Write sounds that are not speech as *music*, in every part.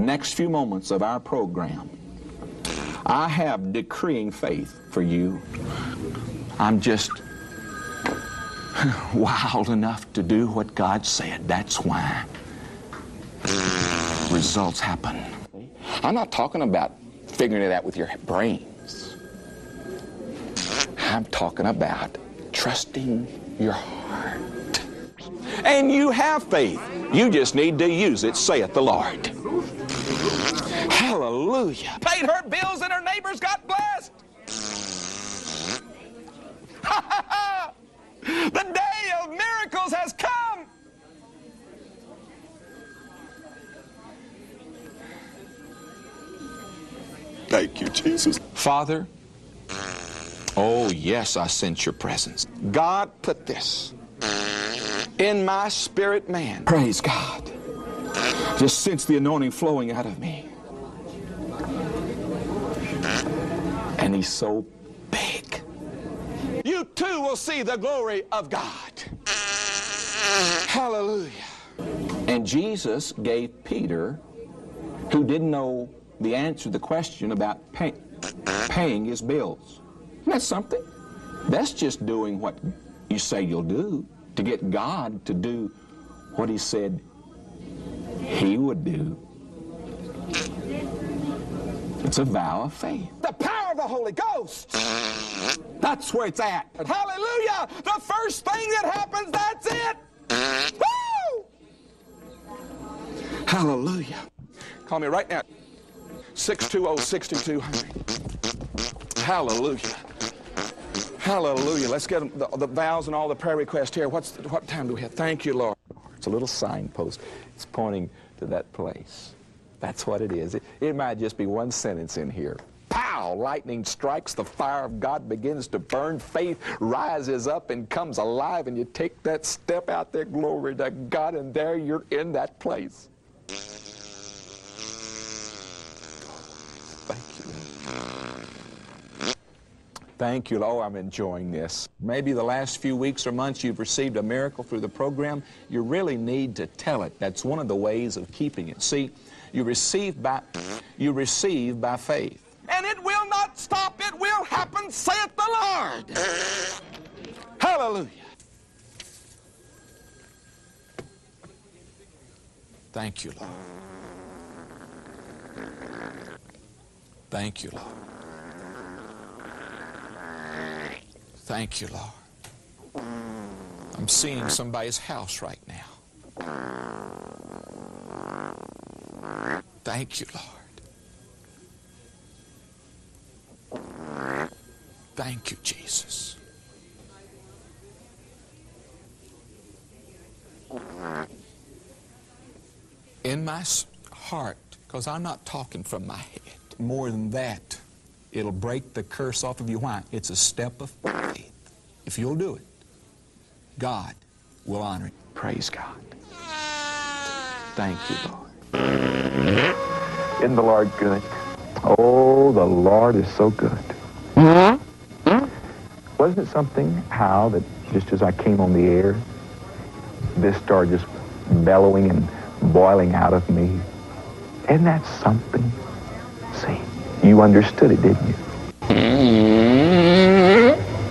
the next few moments of our program, I have decreeing faith for you. I'm just *laughs* wild enough to do what God said. That's why results happen. I'm not talking about figuring it out with your brains. I'm talking about trusting your heart. And you have faith. You just need to use it, saith the Lord. Hallelujah. Paid her bills and her neighbors got blessed. *laughs* the day of miracles has come. Thank you, Jesus. Father, oh yes, I sense your presence. God put this in my spirit man. Praise God. Just sense the anointing flowing out of me. And he's so big. You too will see the glory of God. Hallelujah. And Jesus gave Peter, who didn't know the answer to the question about pay, paying his bills. Isn't that something? That's just doing what you say you'll do to get God to do what he said he would do. It's a vow of faith. The Holy Ghost. That's where it's at. Hallelujah. The first thing that happens, that's it. Woo! Hallelujah. Call me right now. 620-6200. Hallelujah. Hallelujah. Let's get the, the vows and all the prayer requests here. What's the, what time do we have? Thank you, Lord. It's a little signpost. It's pointing to that place. That's what it is. It, it might just be one sentence in here. Pow! Lightning strikes, the fire of God begins to burn, faith rises up and comes alive, and you take that step out there, glory to God, and there you're in that place. Thank you, Lord. I'm enjoying this. Maybe the last few weeks or months you've received a miracle through the program. You really need to tell it. That's one of the ways of keeping it. See, you receive by you receive by faith. And it will not stop. It will happen, saith the Lord. Hallelujah. Thank you, Lord. Thank you, Lord. Thank you, Lord. I'm seeing somebody's house right now. Thank you, Lord. Thank you, Jesus. In my heart, because I'm not talking from my head, more than that, It'll break the curse off of you. Why? It's a step of faith. If you'll do it, God will honor it. Praise God. Thank you, Lord. Isn't the Lord good? Oh, the Lord is so good. Wasn't it something, how, that just as I came on the air, this started just bellowing and boiling out of me? Isn't that something? See, you understood it, didn't you? Mm-hmm.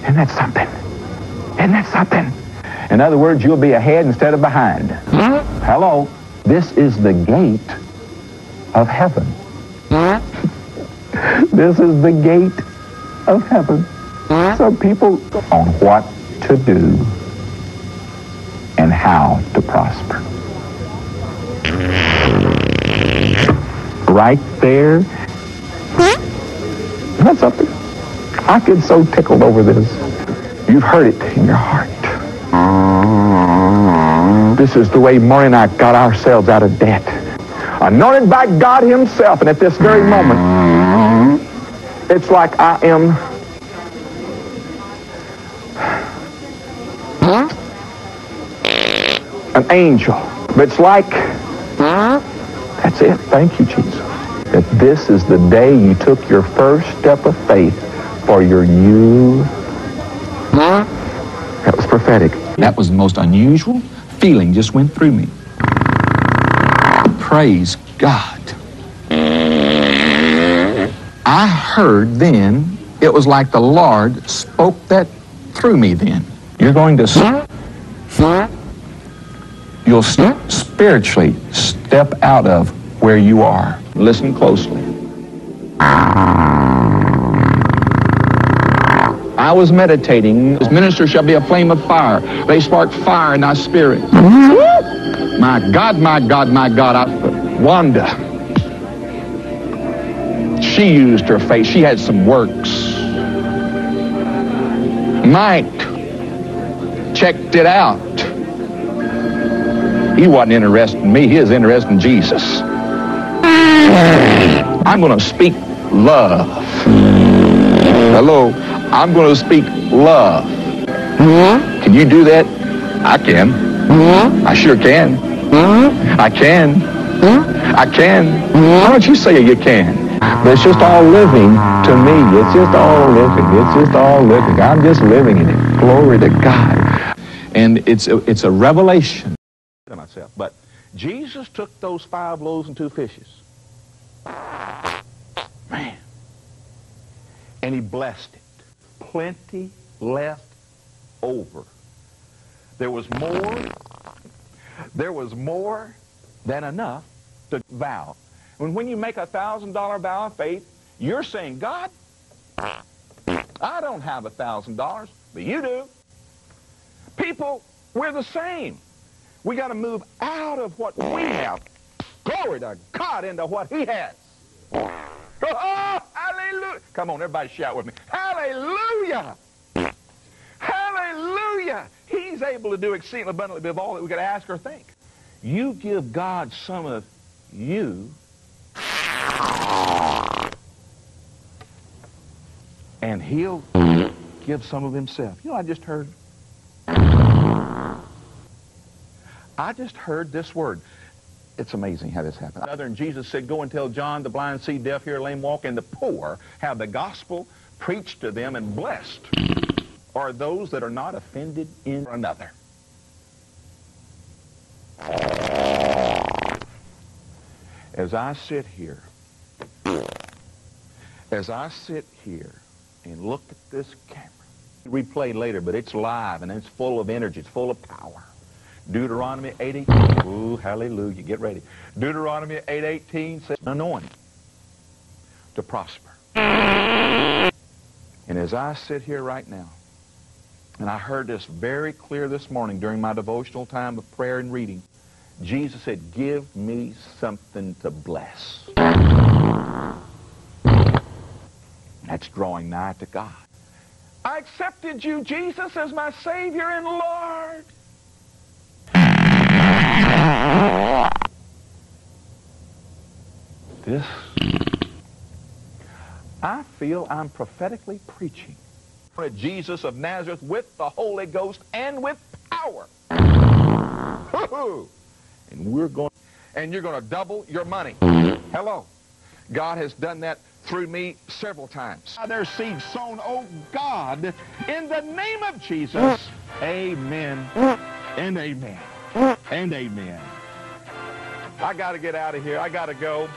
Isn't that something? Isn't that something? In other words, you'll be ahead instead of behind. Mm-hmm. Hello? This is the gate of heaven. Mm-hmm. *laughs* this is the gate of heaven. So people on what to do and how to prosper. Right there. Isn't that something? I get so tickled over this. You've heard it in your heart. This is the way Maury and I got ourselves out of debt. Anointed by God himself. And at this very moment, it's like I am an angel. But it's like, hmm? that's it. Thank you, Jesus. That this is the day you took your first step of faith for your you. Hmm? That was prophetic. That was the most unusual feeling just went through me. Praise God. I heard then, it was like the Lord spoke that through me then. You're going to, s- you'll spiritually step out of where you are. Listen closely. I was meditating. This minister shall be a flame of fire. They spark fire in our spirit. My God, my God, my God. I, Wanda. She used her faith. She had some works. Mike checked it out. He wasn't interested in me. He was interested in Jesus. I'm going to speak love. Hello. I'm going to speak love. Can you do that? I can. I sure can. I can. I can. Why don't you say you can? It's just all living to me. It's just all living. It's just all living. I'm just living in it. Glory to God. And it's a, it's a revelation Jesus took those five loaves and two fishes. Man. And he blessed it. Plenty left over. There was more. There was more than enough to vow. When, when you make a thousand dollar vow of faith, you're saying, God, I don't have a thousand dollars, but you do. People, we're the same. We got to move out of what we have. Glory to God into what he has. Oh, hallelujah. Come on, everybody shout with me. Hallelujah. Hallelujah. He's able to do exceedingly abundantly above all that we could ask or think. You give God some of you, and he'll give some of himself. You know, I just heard. I just heard this word. It's amazing how this happened. Other than Jesus said, go and tell John, the blind see, deaf hear, lame walk, and the poor have the gospel preached to them, and blessed are those that are not offended in another. As I sit here, as I sit here and look at this camera, replay later, but it's live and it's full of energy, it's full of power. Deuteronomy 8:18. Ooh, hallelujah. Get ready. Deuteronomy 8:18 says, anointing to prosper. And as I sit here right now, and I heard this very clear this morning during my devotional time of prayer and reading, Jesus said, give me something to bless. That's drawing nigh to God. I accepted you, Jesus, as my Savior and Lord. This, I feel I'm prophetically preaching. Jesus of Nazareth with the Holy Ghost and with power. *laughs* And we're going, and you're going to double your money. Hello. God has done that through me several times. Their seed sown, oh God, in the name of Jesus. *laughs* Amen and amen and amen. I got to get out of here. I got to go.